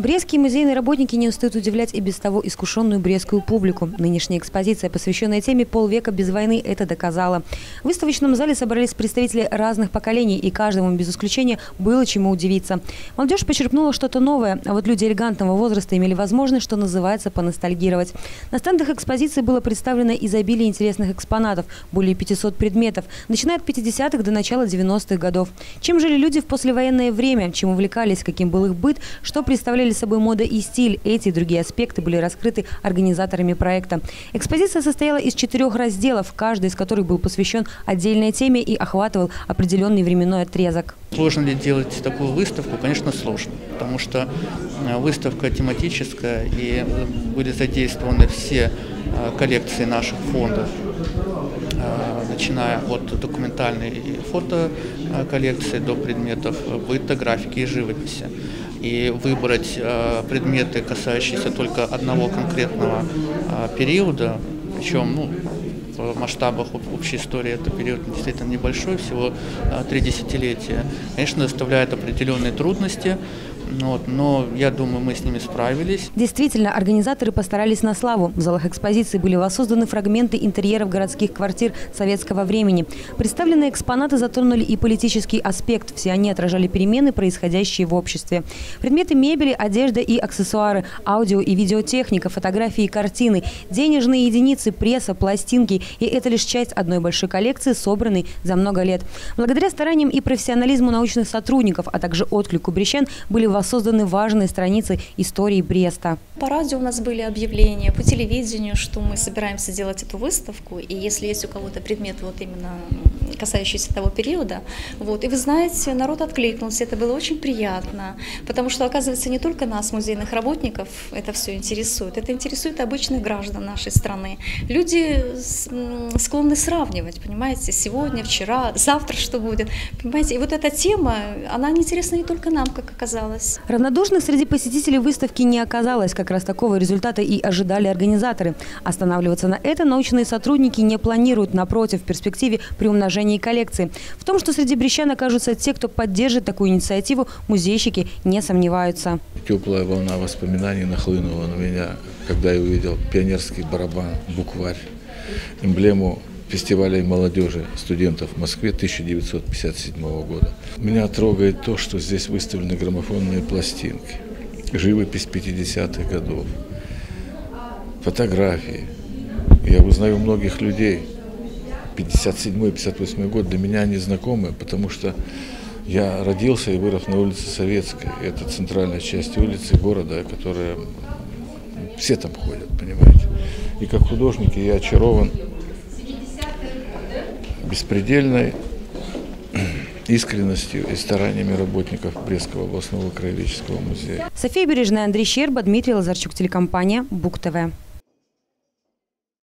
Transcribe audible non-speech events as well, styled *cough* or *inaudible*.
Брестские музейные работники не устают удивлять и без того искушенную брестскую публику. Нынешняя экспозиция, посвященная теме «Полвека без войны», это доказала. В выставочном зале собрались представители разных поколений, и каждому без исключения было чему удивиться. Молодежь почерпнула что-то новое, а вот люди элегантного возраста имели возможность, что называется, поностальгировать. На стендах экспозиции было представлено изобилие интересных экспонатов, более 500 предметов, начиная от 50-х до начала 90-х годов. Чем жили люди в послевоенное время, чем увлекались, каким был их быт, что представляли представляли собой мода и стиль. Эти и другие аспекты были раскрыты организаторами проекта. Экспозиция состояла из четырех разделов, каждый из которых был посвящен отдельной теме и охватывал определенный временной отрезок. Сложно ли делать такую выставку? Конечно, сложно, потому что э, выставка тематическая, и э, были задействованы все э, коллекции наших фондов, начиная от документальной фотоколлекции до предметов быта, графики и живописи и выбрать э, предметы, касающиеся только одного конкретного э, периода, причем ну, в масштабах общей истории это период действительно небольшой, всего э, три десятилетия, конечно, доставляет определенные трудности. Вот, но я думаю, мы с ними справились. Действительно, организаторы постарались на славу. В залах экспозиции были воссозданы фрагменты интерьеров городских квартир советского времени. Представленные экспонаты затронули и политический аспект. Все они отражали перемены, происходящие в обществе. Предметы мебели, одежда и аксессуары, аудио и видеотехника, фотографии и картины, денежные единицы, пресса, пластинки. И это лишь часть одной большой коллекции, собранной за много лет. Благодаря стараниям и профессионализму научных сотрудников, а также отклику брещан, были воссозданы созданы важные страницы истории Бреста. По радио у нас были объявления, по телевидению, что мы собираемся делать эту выставку, и если есть у кого-то предмет вот именно касающийся того периода, вот, и вы знаете, народ откликнулся, это было очень приятно, потому что, оказывается, не только нас, музейных работников, это все интересует, это интересует обычных граждан нашей страны. Люди склонны сравнивать, понимаете, сегодня, вчера, завтра что будет, понимаете, и вот эта тема, она интересна не только нам, как оказалось. Равнодушных среди посетителей выставки не оказалось. Как раз такого результата и ожидали организаторы. Останавливаться на это научные сотрудники не планируют. Напротив, в перспективе при умножении коллекции. В том, что среди брещан окажутся те, кто поддержит такую инициативу, музейщики не сомневаются. Теплая волна воспоминаний нахлынула на меня, когда я увидел пионерский барабан, букварь, эмблему фестивалей молодежи студентов в Москве 1957 года. Меня трогает то, что здесь выставлены граммофонные пластинки, живопись 50-х годов, фотографии. Я узнаю многих людей. 57-58 год для меня они знакомы, потому что я родился и вырос на улице Советской. Это центральная часть улицы города, которая все там ходят, понимаете. И как художник я очарован беспредельной *clears throat* искренностью и стараниями работников Брестского областного краеведческого музея. София Бережная, Андрей Щерба, Дмитрий Лазарчук, телекомпания БУК-ТВ.